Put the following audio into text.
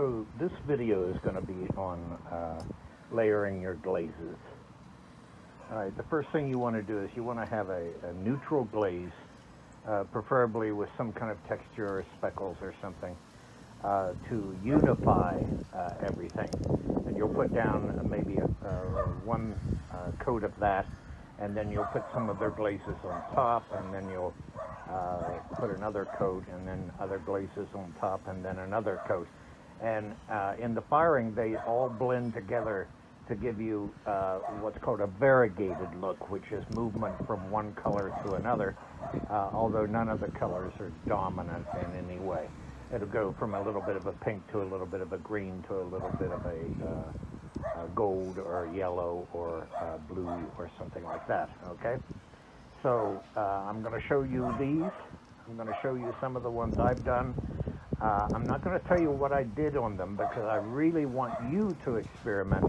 So this video is going to be on uh, layering your glazes. All right, the first thing you want to do is you want to have a, a neutral glaze, uh, preferably with some kind of texture or speckles or something, uh, to unify uh, everything. And you'll put down maybe a, one uh, coat of that, and then you'll put some other glazes on top, and then you'll uh, put another coat, and then other glazes on top, and then another coat and uh, in the firing they all blend together to give you uh, what's called a variegated look, which is movement from one color to another, uh, although none of the colors are dominant in any way. It'll go from a little bit of a pink to a little bit of a green to a little bit of a, uh, a gold or yellow or uh, blue or something like that, okay? So uh, I'm going to show you these. I'm going to show you some of the ones I've done. Uh, I'm not going to tell you what I did on them because I really want you to experiment